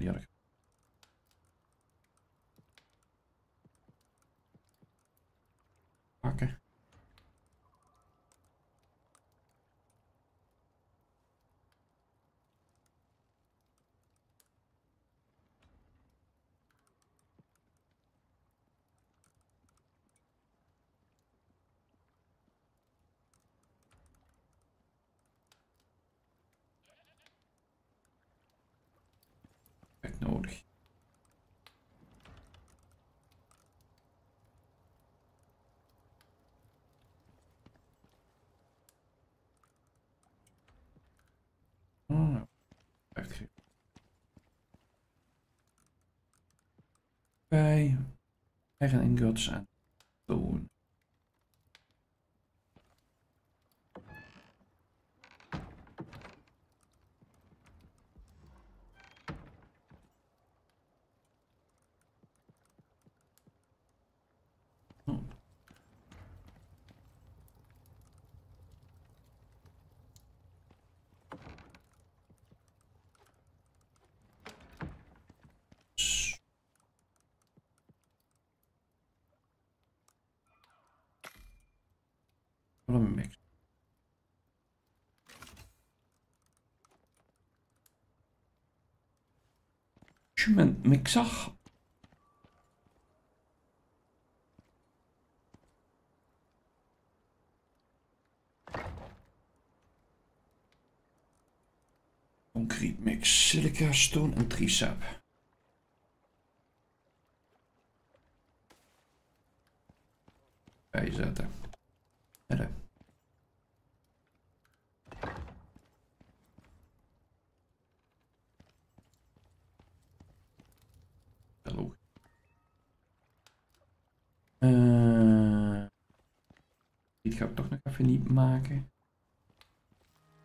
York. Nodig. Oh, ja. Uitgeven. Bij eigen ingots aan doen. Wat een mix. Cement mixer. Concrete mix, silica, stone en trisap. Bijzetten. Verder. Eh, dit ga ik toch nog even niet maken.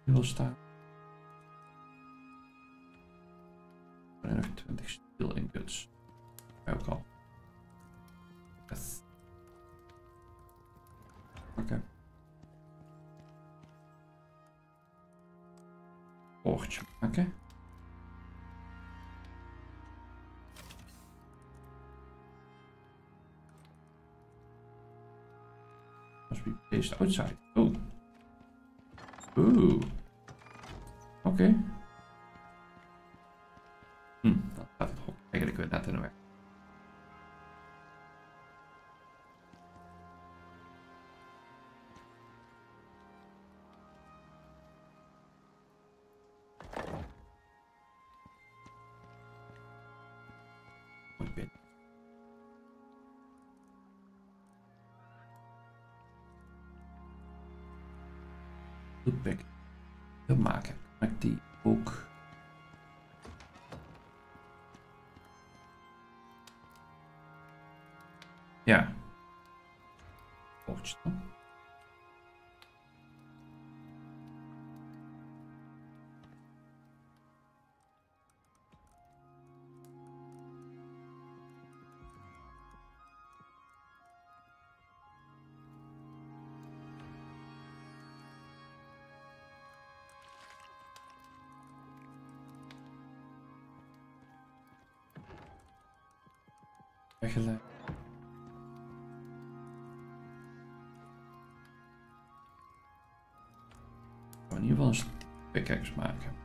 Heel staan. Er zijn nog 20 steel ingots. Ook al. Yes. Oké. Oortje maken. Must be placed outside. Oh. Oeh. Oké. Hm, dan gaat het eigenlijk weer net in de weg. Loopback. Maak die ook. Ja. Oortje Weggelegd. in ieder geval een pickaxe maken.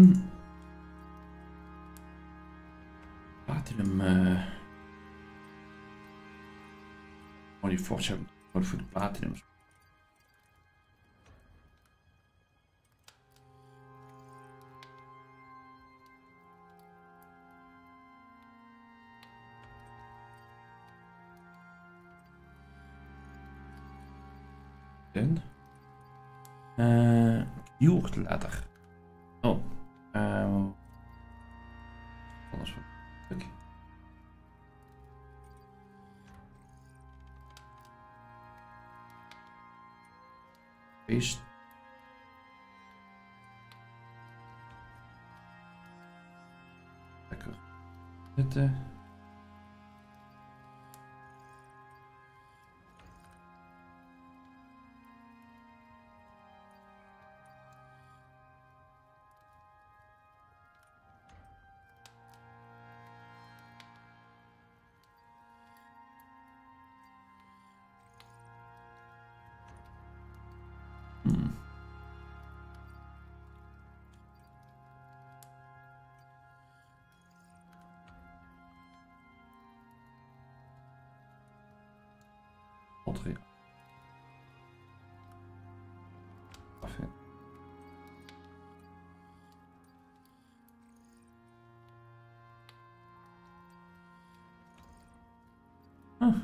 oh, die Forge hebben nodig Seite. rencontrer. Parfait. Hum.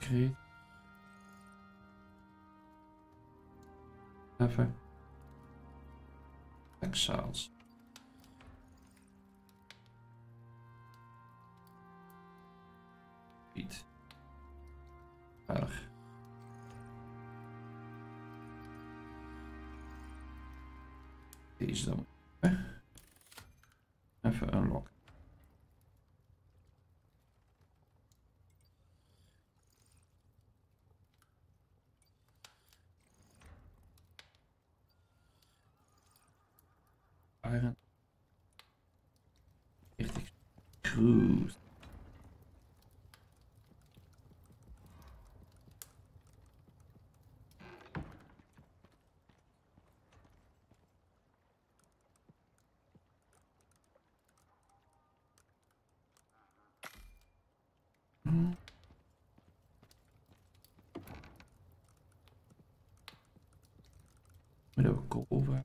Créer. Parfait. Goed. Hmm. Met ook over.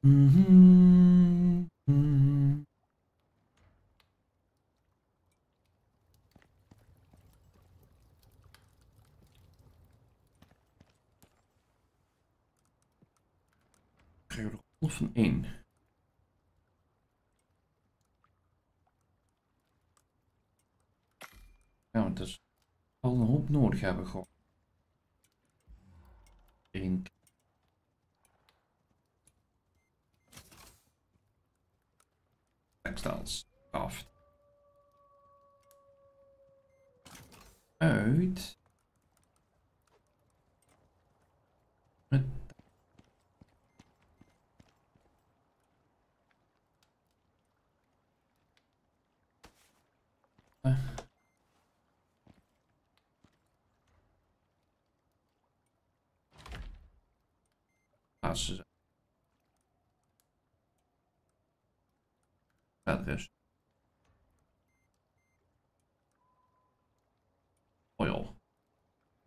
Krijgen we er of van één? Ja, want dat is al een hoop nodig hebben gewoon.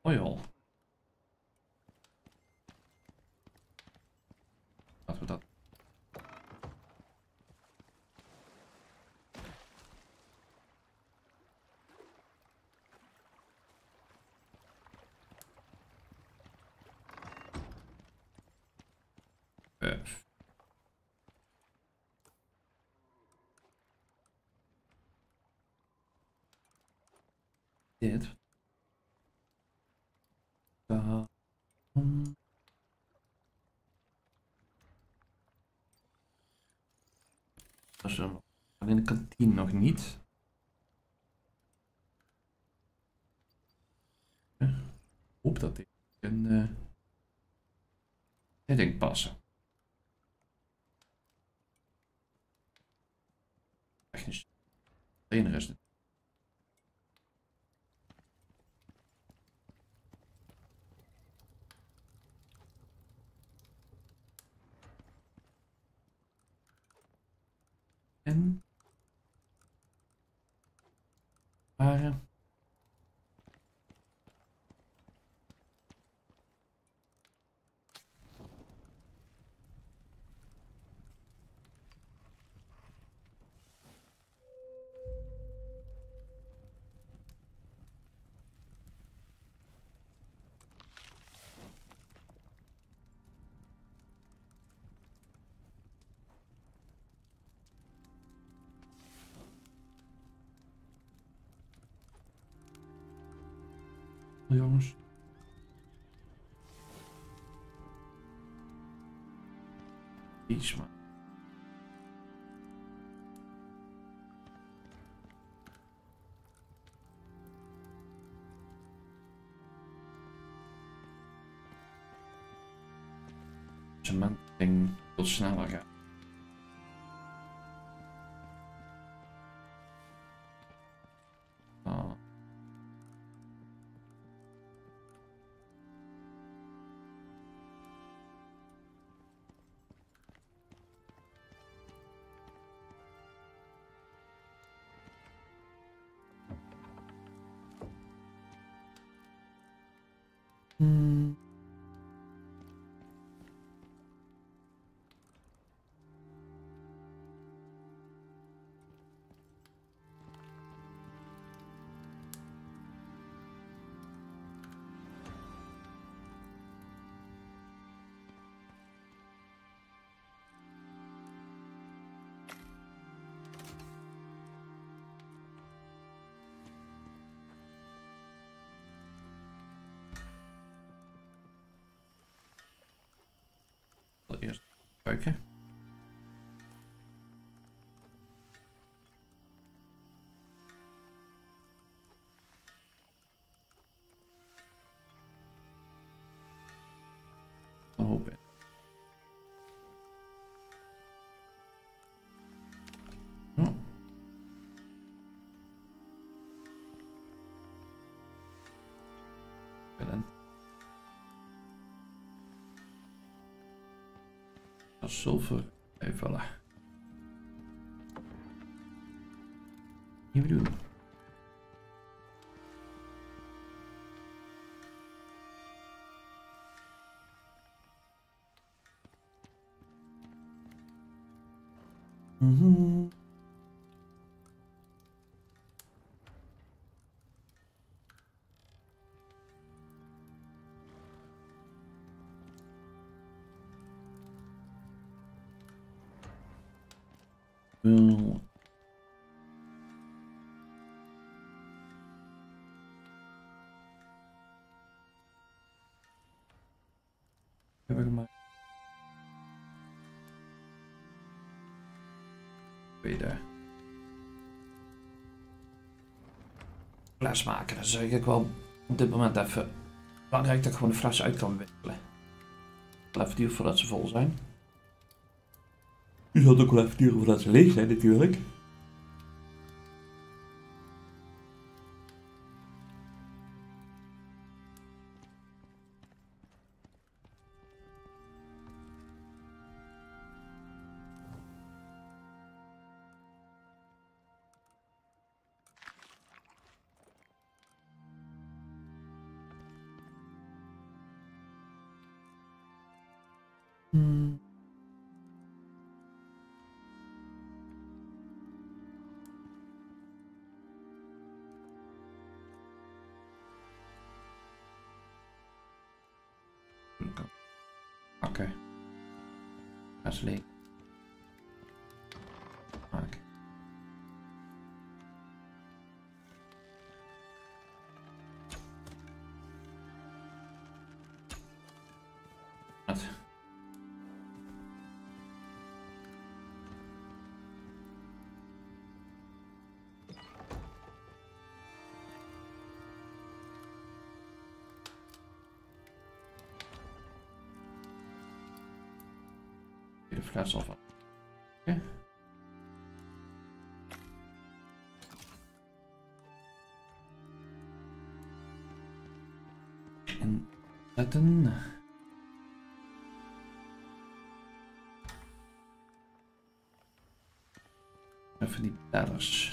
Oil. Laten we dat. F. Dit. Dan. Dat is hem. In de kantine nog niet. Ik hoop dat ik een uh, heading passen. Technisch. Enige is het. Cement ding veel sneller gaat. Kijken. Zilver. Even voilà. Nieuwe doen. Fles maken, dat is eigenlijk wel op dit moment even belangrijk dat ik gewoon de fles uit kan wikkelen. Even duren voordat ze vol zijn. Je zal ook wel even duren voordat ze leeg zijn natuurlijk. Hmm. Okay. Actually. de Flash auf. en laten Even die pijlers.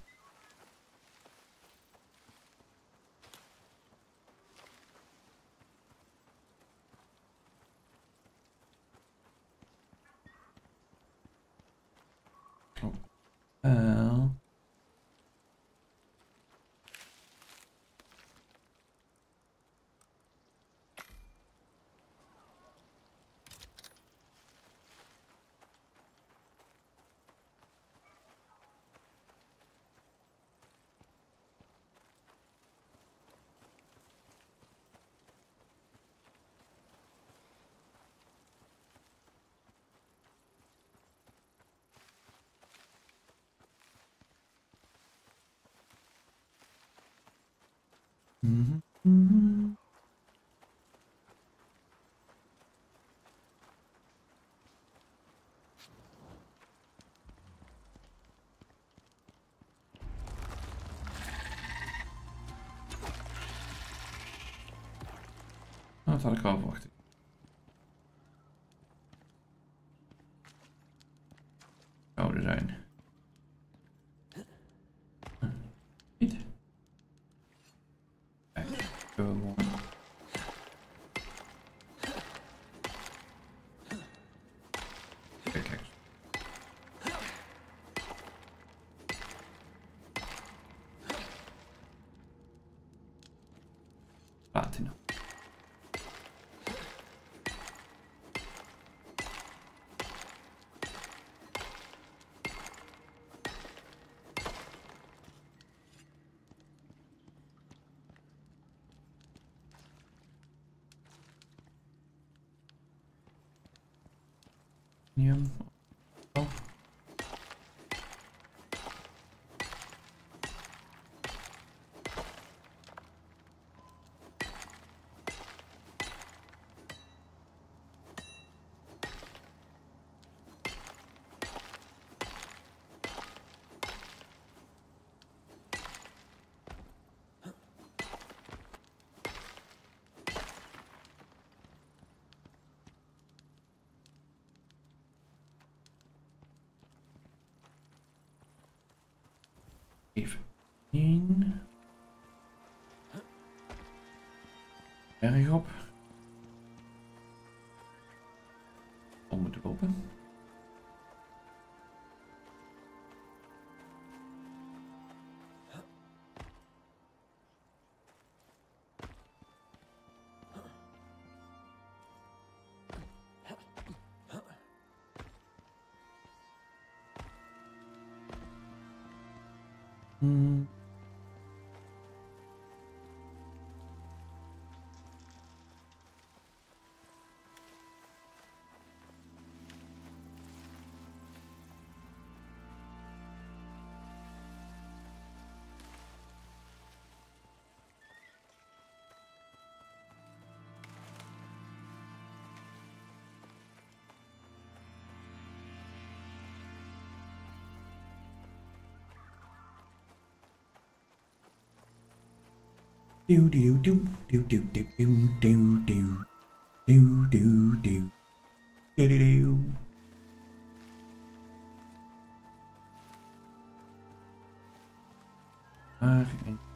Mhm. Nou, dat had ik al verwacht. сотни Even in. Berg op. Mm. Do do do do do do do do do do do do do do do. Maar ah, lijkt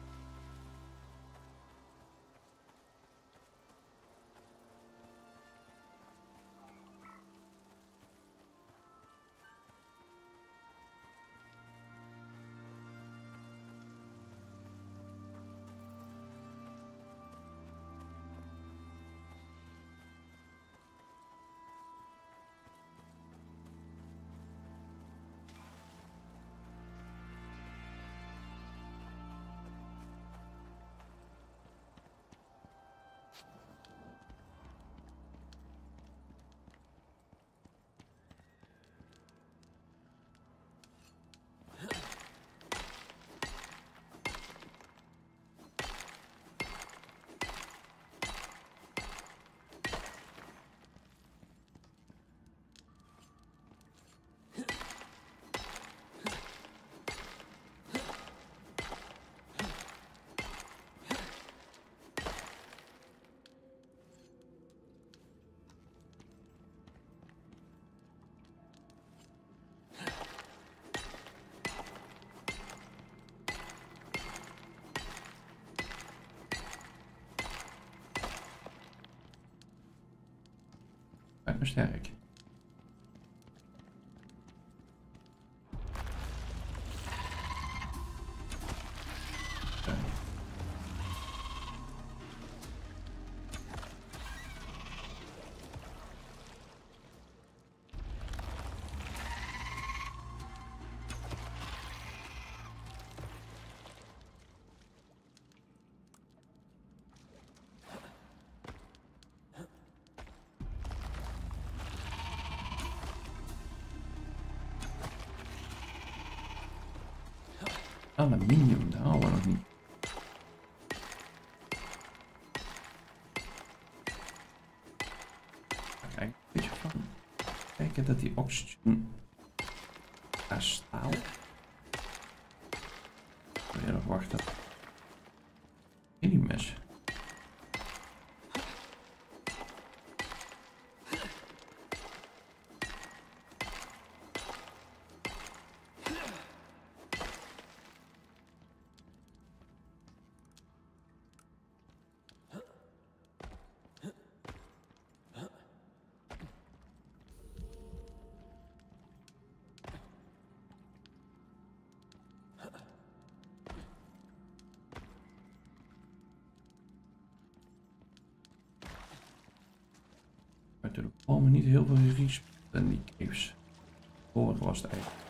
Stävek. that the oxygen Natuurlijk allemaal niet heel veel respawn in die caves. Vorige was het eigenlijk.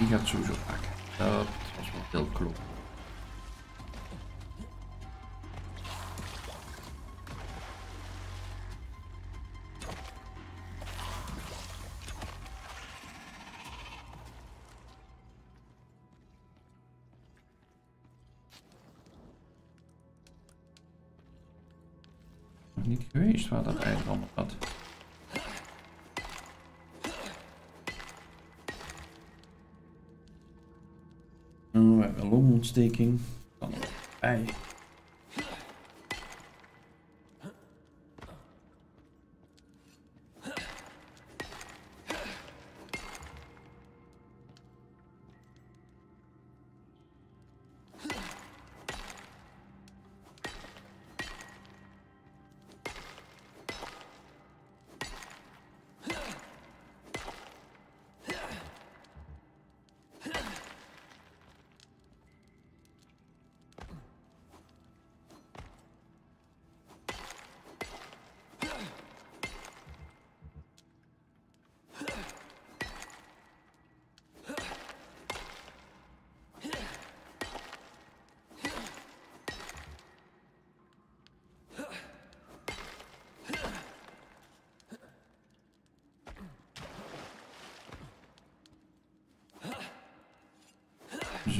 Die gaat sowieso pakken. Dat was wel heel klopt. Hebben een longontsteking.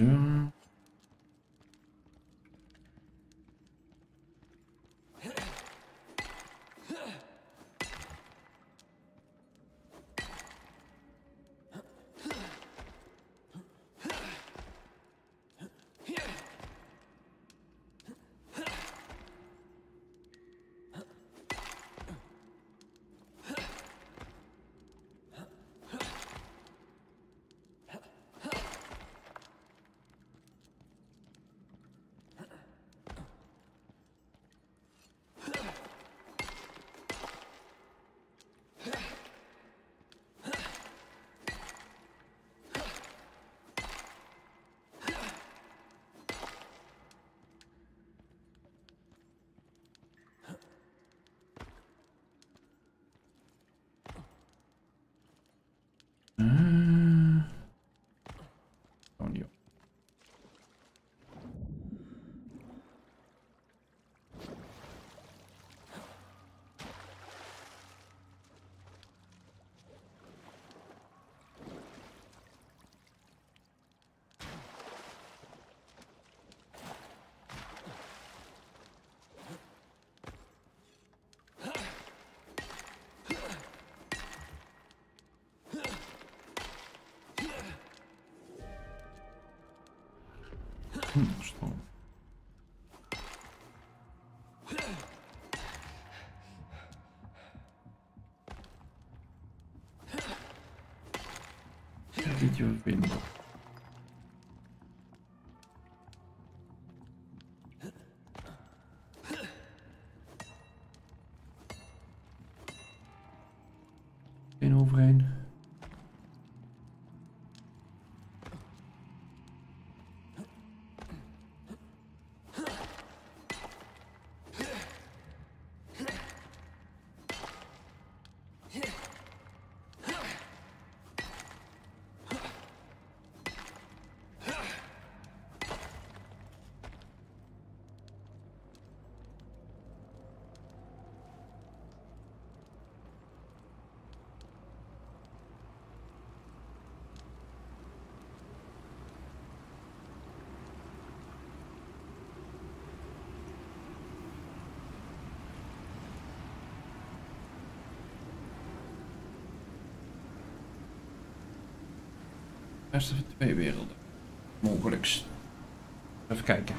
Kan er Ну, что? Видео Windows. Beste van twee werelden. Mogelijks. Even kijken.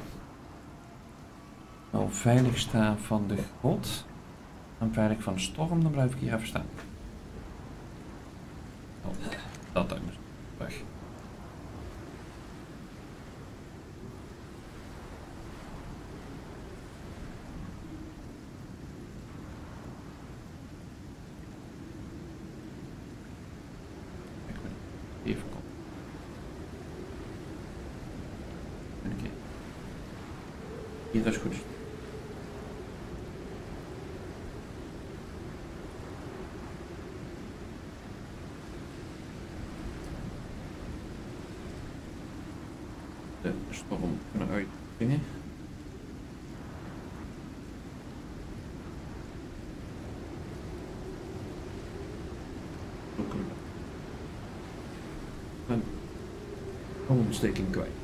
wel veilig sta van de grot en veilig van de storm, dan blijf ik hier even staan. Oh, dat dan weg. Ik ben even komen. Oké. Hier is goed. De storm kunnen uitdringen. Zo kunnen we een ontsteking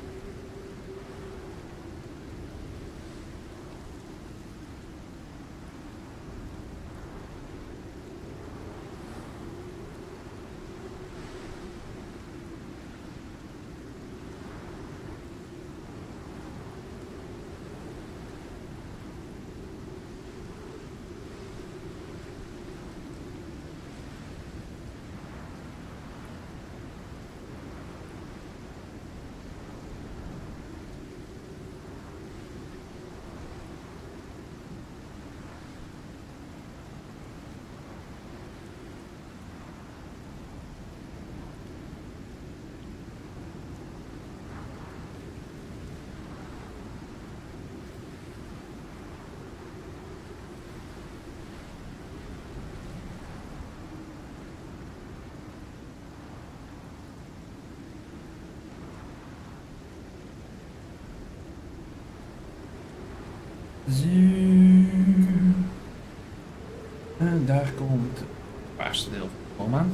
Zo. En daar komt het paarse deel van aan.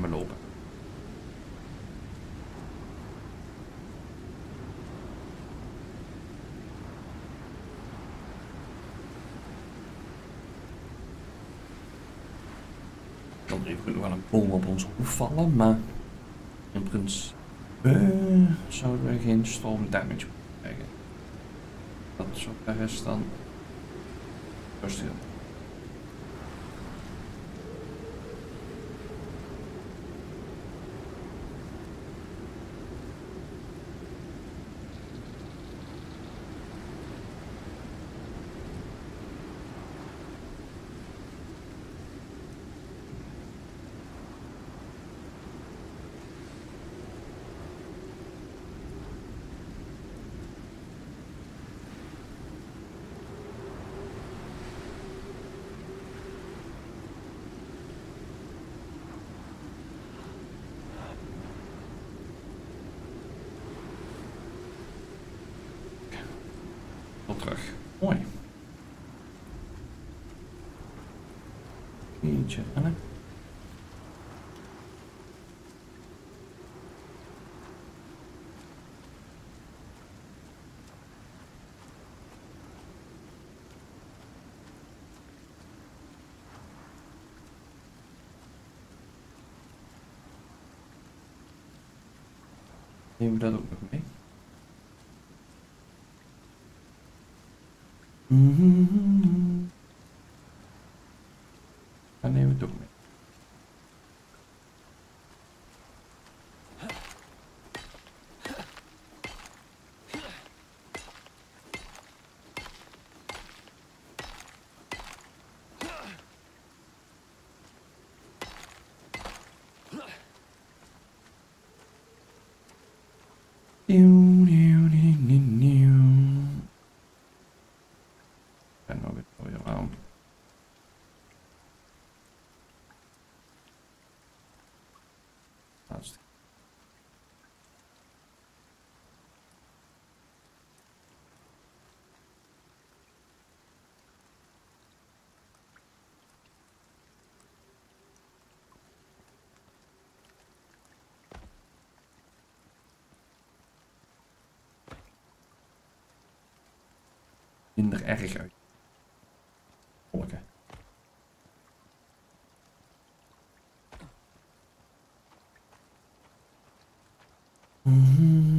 Met lopen. Dan even nog wel een boom op ons hoofd vallen, maar in principe zouden we geen storm damage krijgen. Dat is dan rustig. Neem dat ook you. Minder erg uit. Volken. Mhm.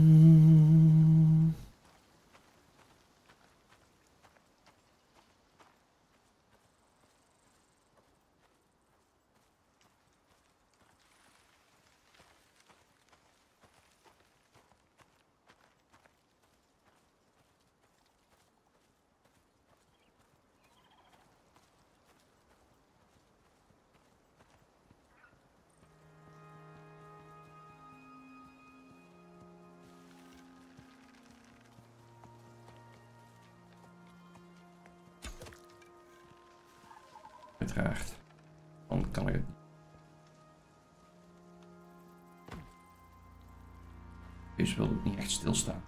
Uiteraard. Dan kan ik het. Deze wil ook niet echt stilstaan.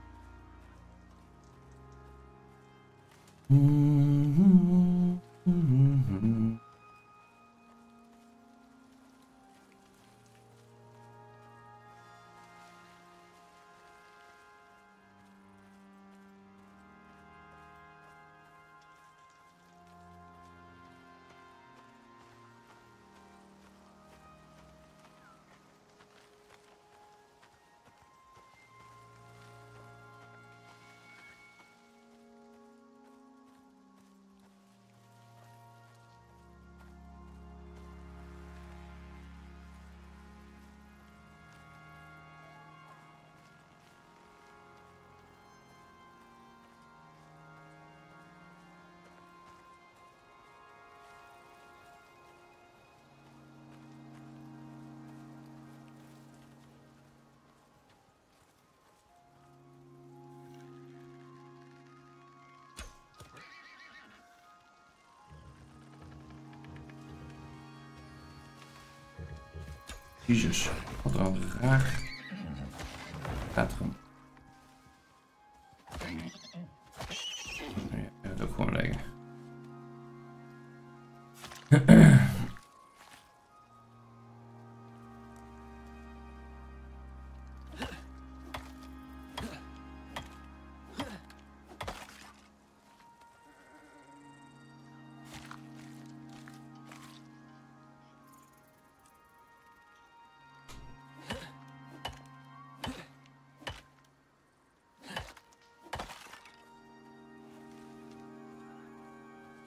Jezus, wat een raar.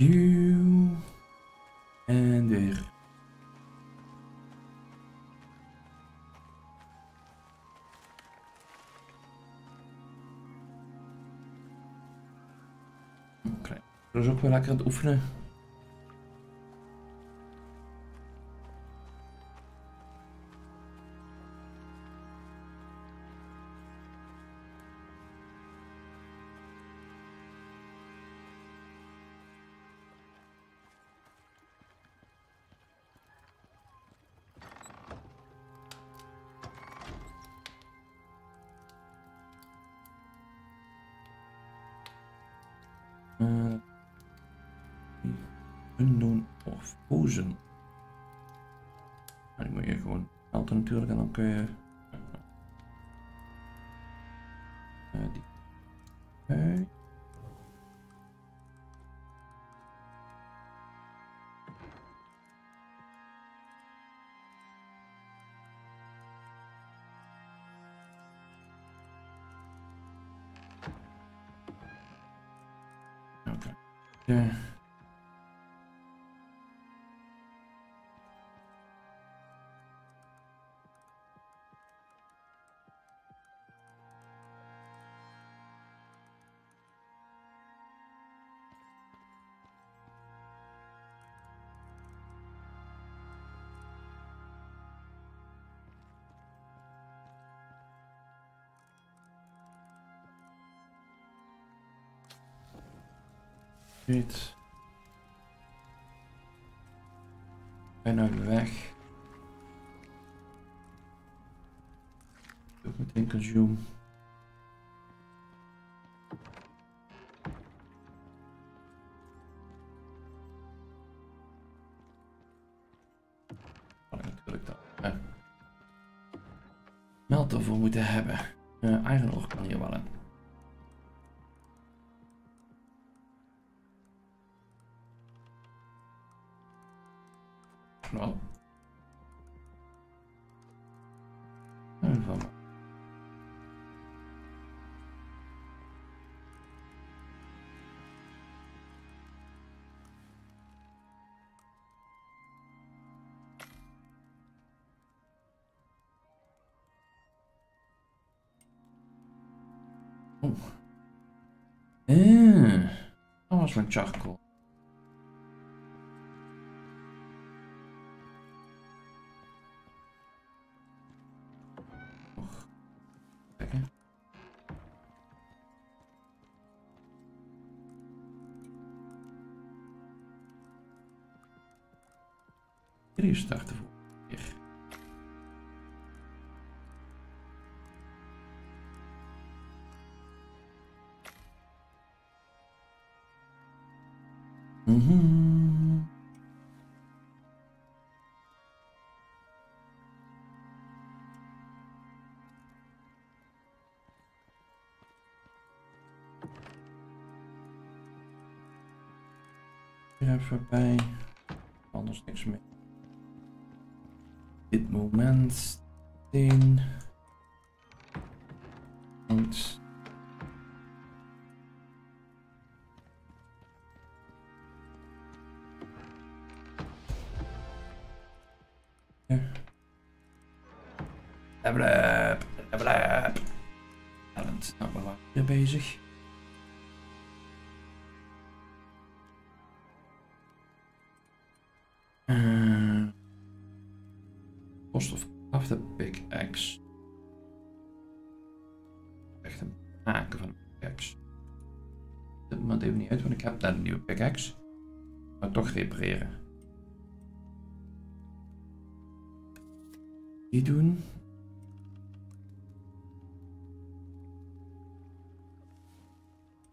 Duw. En weer. Oké. Dat is ook wel lekker aan het oefenen. Eh, unknown of frozen. Maar die moet je gewoon altijd natuurlijk en dan kun je. Weet. Bijna weg. Ook meteen consume. Dat. Uh, meld ervoor moeten hebben. Uh, iron ore kan hier wel in. Eh, dat was mijn charcoal. Hier. Even bij. Anders niks meer. Dit moment. Steen. Goed. Pickaxe. Maar toch repareren. Die doen.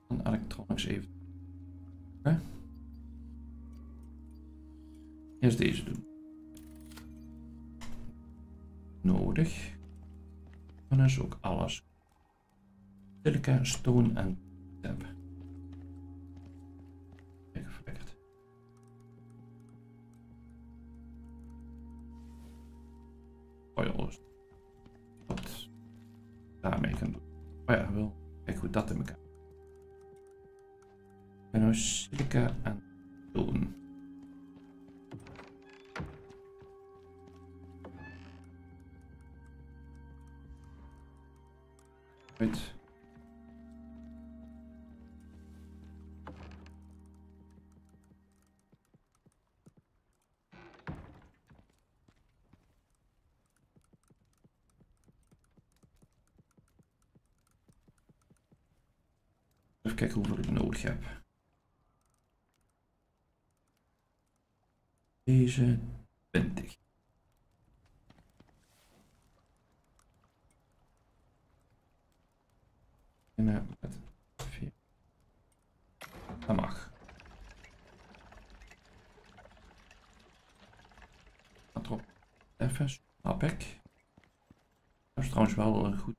En electronics even. Oké. Eerst deze doen. Nodig. Dan is ook alles. Silica, stone en Oh ja, wel. Kijk hoe dat in elkaar. En nou silica en stone. Goed. Even kijken hoeveel ik nodig heb. Deze 20. En uh, met 4. Dat mag. Even, snap ik. Dat is trouwens wel uh, goed.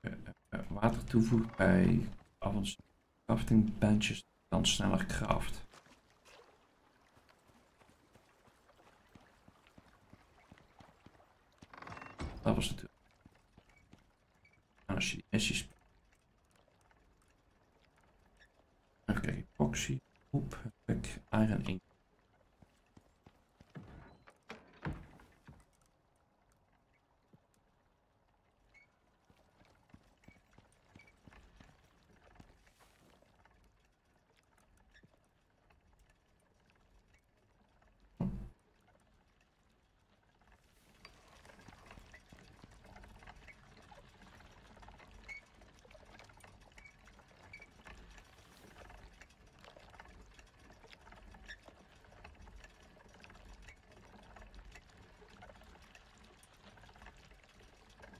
Uh, water toevoegt bij avanceerde crafting benches dan sneller craft. Dat was natuurlijk. En als je die. Even kijken, epoxy. Oep, heb ik iron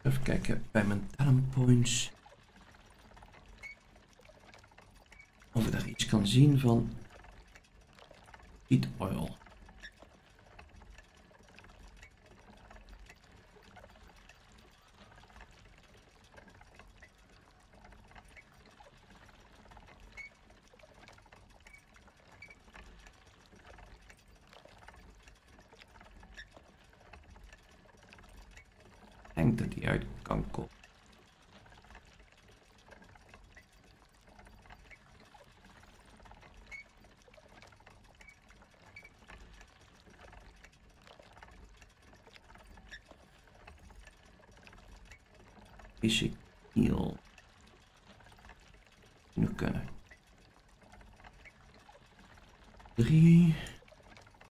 Even kijken bij mijn talent points. Of ik daar iets kan zien van three.